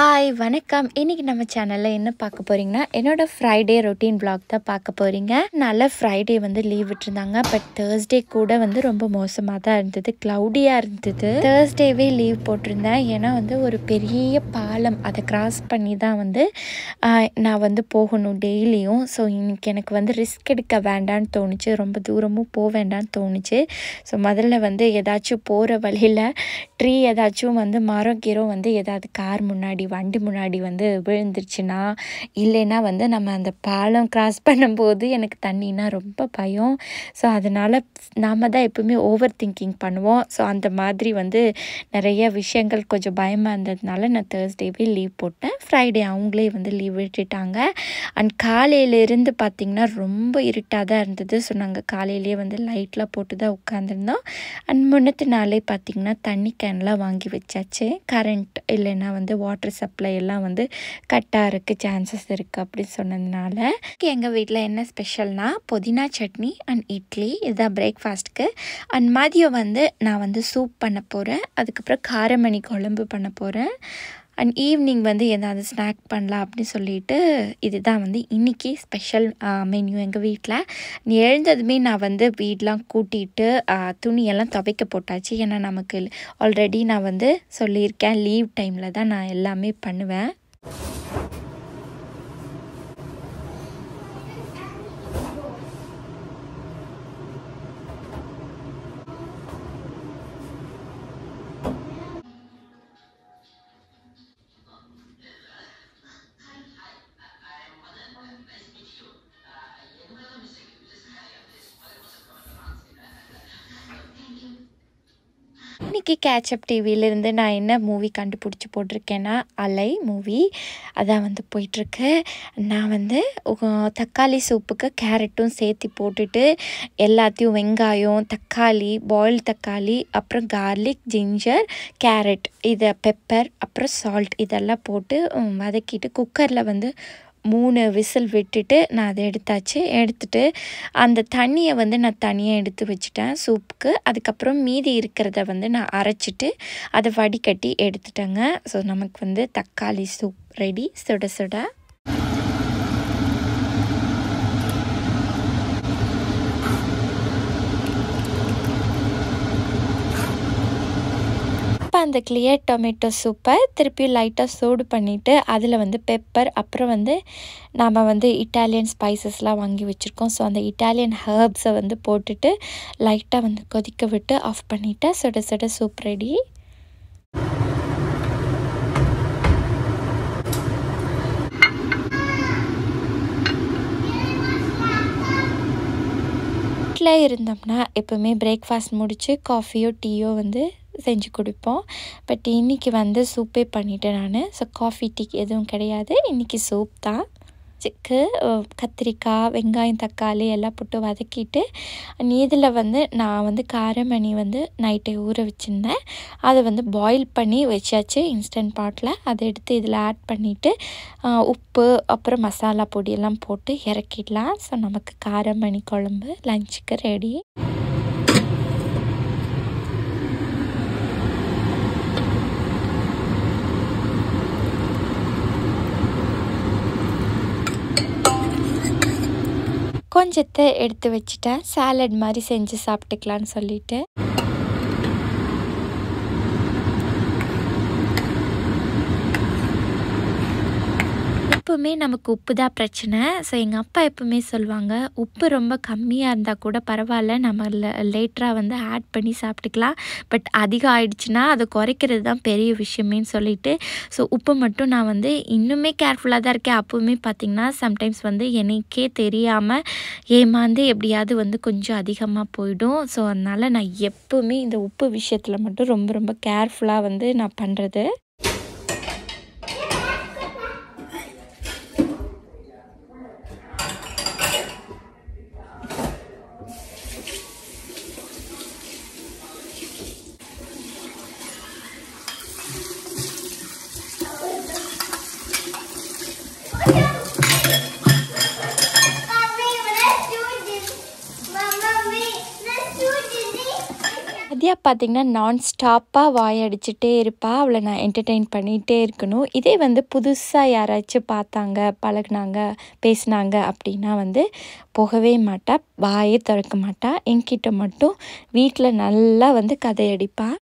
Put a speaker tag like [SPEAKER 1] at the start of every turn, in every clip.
[SPEAKER 1] Hi வணக்கம். இன்றைக்கி நம்ம சேனலில் என்ன பார்க்க போகிறீங்கன்னா என்னோடய ஃப்ரைடே ரொட்டீன் பிளாக் தான் பார்க்க போகிறீங்க நல்ல ஃப்ரைடே வந்து லீவ் விட்டுருந்தாங்க. பட் தேர்ஸ்டே கூட வந்து ரொம்ப மோசமாக தான் இருந்தது. க்ளவுடியாக இருந்தது. தேர்ஸ்டேவே லீவ் போட்டிருந்தேன். ஏன்னா வந்து ஒரு பெரிய பாலம் அதை கிராஸ் பண்ணி தான் வந்து நான் வந்து போகணும் டெய்லியும் ஸோ இன்னைக்கு எனக்கு வந்து ரிஸ்க் எடுக்க வேண்டாம்னு தோணுச்சு. ரொம்ப தூரமும் போக வேண்டாம்னு தோணுச்சு. ஸோ முதல்ல வந்து ஏதாச்சும் போகிற வழியில் ட்ரீ ஏதாச்சும் வந்து மரம் கீரம் வந்து ஏதாவது கார் முன்னாடி வண்டி முன்னாடி வந்து விழுந்துருச்சுன்னா இல்லைன்னா வந்து நம்ம அந்த பாலம் கிராஸ் பண்ணும்போது எனக்கு தண்ணின்னா ரொம்ப பயம். ஸோ அதனால் நாம் தான் எப்பவுமே ஓவர் திங்கிங் பண்ணுவோம். ஸோ அந்த மாதிரி வந்து நிறைய விஷயங்கள் கொஞ்சம் பயமாக இருந்ததுனால நான் தேர்ஸ்டேவே லீவ் போட்டேன். ஃப்ரைடே அவங்களே வந்து லீவ் விட்டுட்டாங்க. அண்ட் காலையிலேருந்து பார்த்திங்கன்னா ரொம்ப இருட்டாக தான் இருந்தது. ஸோ நாங்கள் காலையிலேயே வந்து லைட்லாம் போட்டு தான் உட்காந்துருந்தோம் அண்ட் முன்னத்து நாளே பார்த்திங்கன்னா தண்ணி கேன்லாம் வாங்கி வச்சாச்சு. கரண்ட் இல்லைன்னா வந்து வாட்டர் சப்ளை எல்லாம் வந்து கட்டாக இருக்குது சான்சஸ் இருக்குது அப்படின்னு சொன்னதுனால. எங்கள் வீட்டில் என்ன ஸ்பெஷல்னால் புதினா சட்னி அண்ட் இட்லி. இதுதான் பிரேக்ஃபாஸ்ட்டுக்கு அண்ட் மதியம் வந்து நான் வந்து சூப் பண்ண போகிறேன் அதுக்கப்புறம் காரமணி குழம்பு பண்ண போகிறேன் அண்ட் ஈவினிங் வந்து ஏதாவது ஸ்நாக் பண்ணலாம் அப்படின்னு சொல்லிட்டு இதுதான் வந்து இன்றைக்கி ஸ்பெஷல் மெனு எங்கள் வீட்டில் எழுந்ததுமே நான் வந்து வீடெலாம் கூட்டிட்டு துணியெல்லாம் துவைக்க போட்டாச்சு. ஏன்னா நமக்கு ஆல்ரெடி நான் வந்து சொல்லியிருக்கேன் லீவ் டைமில் தான் நான் எல்லாமே பண்ணுவேன். இன்றைக்கி கேட்சப் டிவியிலேருந்து நான் என்ன மூவி கண்டுபிடிச்சி போட்டிருக்கேன்னா அலை மூவி அதான் வந்து போயிட்டுருக்கு. நான் வந்து தக்காளி சூப்புக்கு கேரட்டும் சேர்த்து போட்டுட்டு எல்லாத்தையும் வெங்காயம் தக்காளி பாயில் தக்காளி அப்புறம் கார்லிக் ஜிஞ்சர் கேரட் இதை பெப்பர் அப்புறம் சால்ட் இதெல்லாம் போட்டு வதக்கிட்டு குக்கரில் வந்து மூணு விசில் விட்டுட்டு நான் அதை எடுத்தாச்சு. எடுத்துட்டு அந்த தண்ணியை வந்து நான் தனியாக எடுத்து வச்சுட்டேன் சூப்புக்கு. அதுக்கப்புறம் மீதி இருக்கிறத வந்து நான் அரைச்சிட்டு அதை வடிகட்டி எடுத்துட்டேங்க. ஸோ நமக்கு வந்து தக்காளி சூப் ரெடி சுட சுட. அந்த கிளியர் டொமேட்டோ சூப்பை திருப்பி லைட்டாக சூடு பண்ணிவிட்டு அதில் வந்து பெப்பர் அப்புறம் வந்து நாம் வந்து இட்டாலியன் ஸ்பைசஸ்லாம் வாங்கி வச்சுருக்கோம். ஸோ அந்த இட்டாலியன் ஹர்ப்ஸை வந்து போட்டுட்டு லைட்டாக வந்து கொதிக்க விட்டு ஆஃப் பண்ணிவிட்டு சுட சுட சூப் ரெடி வீட்டில் இருந்தோம்னா எப்போவுமே பிரேக்ஃபாஸ்ட் முடித்து காஃபியோ டீயோ வந்து செஞ்சு கொடுப்போம். பட் இன்றைக்கி வந்து சூப்பே பண்ணிட்டேன் நான். ஸோ காஃபி டீ எதுவும் கிடையாது. இன்றைக்கி சூப் தான். சிக்கு கத்திரிக்காய் வெங்காயம் தக்காளி எல்லாம் போட்டு வதக்கிட்டு இதில் வந்து நான் வந்து காரமணி வந்து நைட்டை ஊற வச்சுருந்தேன். அதை வந்து பாயில் பண்ணி வச்சாச்சு இன்ஸ்டன்ட் பாட்டில் அதை எடுத்து இதில் ஆட் பண்ணிவிட்டு உப்பு அப்புறம் மசாலா பொடியெல்லாம் போட்டு இறக்கிடலாம். ஸோ நமக்கு காரமணி குழம்பு லஞ்சுக்கு ரெடி கொஞ்சத்தை எடுத்து வச்சுட்டேன். சாலட் மாதிரி செஞ்சு சாப்பிட்டுக்கலான்னு சொல்லிட்டு. எப்பவுமே நமக்கு உப்பு தான் பிரச்சனை. ஸோ எங்கள் அப்பா எப்பவுமே சொல்லுவாங்க உப்பு ரொம்ப கம்மியாக இருந்தால் கூட பரவாயில்ல நம்ம லேட்டராக வந்து ஆட் பண்ணி சாப்பிட்டுக்கலாம். பட் அதிகம் ஆயிடுச்சுன்னா அதை குறைக்கிறது தான் பெரிய விஷயமேன்னு சொல்லிட்டு ஸோ உப்பு மட்டும் நான் வந்து இன்னுமே கேர்ஃபுல்லாக தான் இருக்கேன். அப்போவுமே பார்த்திங்கன்னா சம்டைம்ஸ் வந்து எனக்கே தெரியாமல் ஏமாந்து எப்படியாவது வந்து கொஞ்சம் அதிகமாக போயிடும். ஸோ அதனால் நான் எப்போவுமே இந்த உப்பு விஷயத்தில் மட்டும் ரொம்ப ரொம்ப கேர்ஃபுல்லாக வந்து நான் பண்ணுறது சத்யா பார்த்தீங்கன்னா நான் ஸ்டாப்பாக வாயடிச்சுட்டே இருப்பாள் அவளை நான் என்டர்டெயின் பண்ணிகிட்டே இருக்கணும். இதே வந்து புதுசாக யாராச்சும் பார்த்தாங்க பழகினாங்க பேசினாங்க அப்படின்னா வந்து போகவே மாட்டாள் வாயே திறக்க மாட்டாள் என்கிட்ட மட்டும் வீட்டில் நல்லா வந்து கதையடிப்பாள்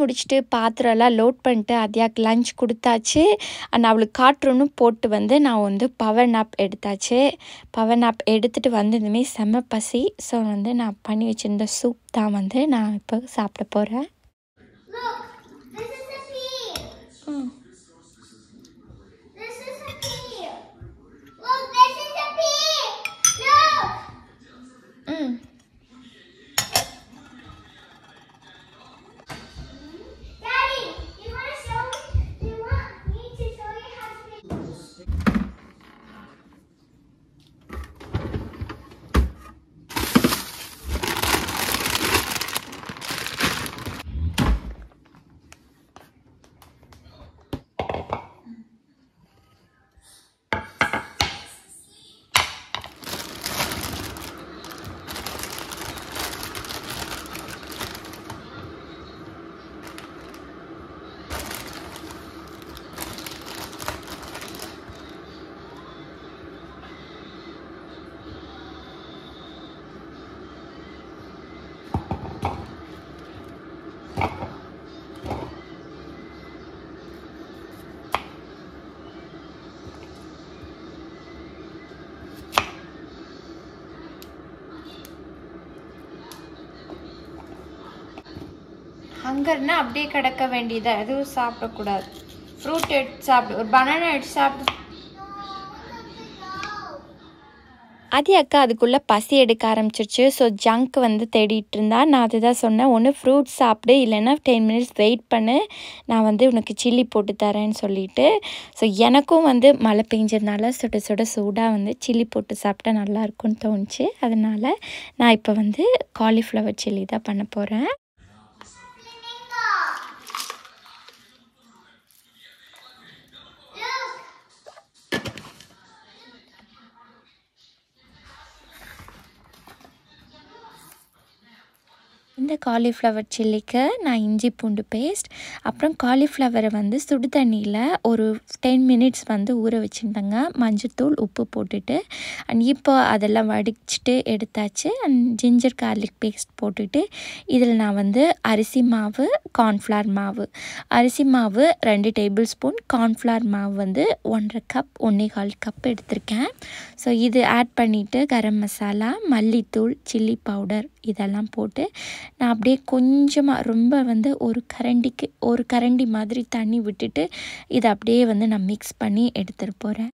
[SPEAKER 1] முடிச்சுட்டு பாத்திரம்லாம் லோட் பண்ணிட்டு அதியாக்கு லஞ்ச் கொடுத்தாச்சு. அண்ட் அவளுக்கு காட்டுறோன்னு போட்டு வந்து நான் வந்து பவர் நாப் எடுத்தாச்சு. பவர் நாப் எடுத்துகிட்டு வந்ததுமே செம்ம பசி. ஸோ வந்து நான் பண்ணி வச்சுருந்த சூப் தான் வந்து நான் இப்போ சாப்பிட போகிறேன் ஹங்கர்னா அப்படியே கிடக்க வேண்டியதா? எதுவும் சாப்பிடக்கூடாது. ஃப்ரூட் எடுத்து சாப்பிடு. ஒரு பனானா எடுத்து சாப்பிடு. அதி அக்கா அதுக்குள்ளே பசி எடுக்க ஆரம்பிச்சிருச்சு. ஸோ ஜங்க் வந்து தேடிட்டு இருந்தா நான் அதுதான் சொன்னேன். ஒன்று ஃப்ரூட் சாப்பிடு இல்லைன்னா டென் மினிட்ஸ் வெயிட் பண்ணு. நான் வந்து உனக்கு சில்லி போட்டு தரேன்னு சொல்லிட்டு. ஸோ எனக்கும் வந்து மழை பெஞ்சதுனால சுட சுட சூடாக வந்து சில்லி போட்டு சாப்பிட்டா நல்லா இருக்கும்னு தோணுச்சு. அதனால் நான் இப்போ வந்து காலிஃப்ளவர் சில்லி தான் பண்ண போகிறேன் இந்த காலிஃப்ளவர் சில்லிக்கு நான் இஞ்சி பூண்டு பேஸ்ட் அப்புறம் காலிஃப்ளவரை வந்து சுடு தண்ணியில் ஒரு டென் மினிட்ஸ் வந்து ஊற வச்சுருந்தேங்க. மஞ்சத்தூள் உப்பு போட்டுட்டு அண்ட் இப்போ அதெல்லாம் வடிச்சிட்டு எடுத்தாச்சு. அண்ட் ஜிஞ்சர் கார்லிக் பேஸ்ட் போட்டுட்டு இதில் நான் வந்து அரிசி மாவு கார்ன்ஃப்ளவர் மாவு. அரிசி மாவு ரெண்டு டேபிள் ஸ்பூன் கார்ன்ஃப்ளவர் மாவு வந்து ஒன்றரை கப் ஒன்றே கால் கப் எடுத்திருக்கேன். ஸோ இது ஆட் பண்ணிவிட்டு கரம் மசாலா மல்லித்தூள் சில்லி பவுடர் இதெல்லாம் போட்டு நான் அப்படியே கொஞ்சமாக ரொம்ப வந்து ஒரு கரண்டிக்கு ஒரு கரண்டி மாதிரி தண்ணி விட்டுட்டு இதை அப்படியே வந்து நான் மிக்ஸ் பண்ணி எடுத்துகிட்டு போகிறேன்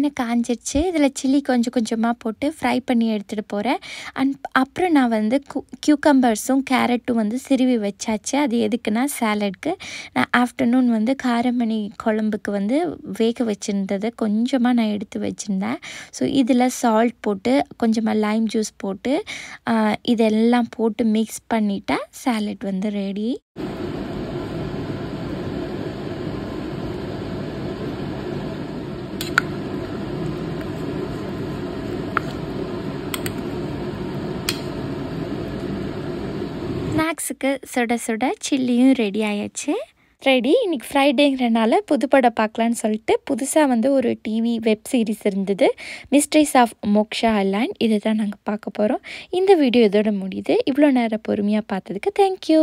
[SPEAKER 1] எண்ணெய் காஞ்சிருச்சு. இதில் சில்லி கொஞ்சம் கொஞ்சமாக போட்டு ஃப்ரை பண்ணி எடுத்துகிட்டு போகிறேன் அண்ட் அப்புறம் நான் வந்து கு கியூக்கம்பர்ஸும் கேரட்டும் வந்து சிறுவி வச்சாச்சு. அது எதுக்குன்னா சேலட்க்கு நான் ஆஃப்டர்நூன் வந்து காரமணி குழம்புக்கு வந்து வேக வச்சுருந்ததை கொஞ்சமாக நான் எடுத்து வச்சுருந்தேன். ஸோ இதில் சால்ட் போட்டு கொஞ்சமாக லைம் ஜூஸ் போட்டு இதெல்லாம் போட்டு மிக்ஸ் பண்ணிட்டா சாலட் வந்து ரெடி ஸ்நாக்ஸுக்கு சுட சுட சில்லியும் ரெடி ஆயாச்சு. ரெடி இன்னைக்கு ஃப்ரைடேங்கிறனால புதுப்படம் பார்க்கலான்னு சொல்லிட்டு புதுசாக வந்து ஒரு டிவி வெப் சீரிஸ் இருந்தது. மிஸ்ட்ரிஸ் ஆஃப் மோக்ஷா அல்லான் இதை தான் நாங்கள் பார்க்க போகிறோம் இந்த வீடியோ இதோட முடியுது. இவ்வளோ நேரம் பொறுமையாக பார்த்ததுக்கு தேங்க்யூ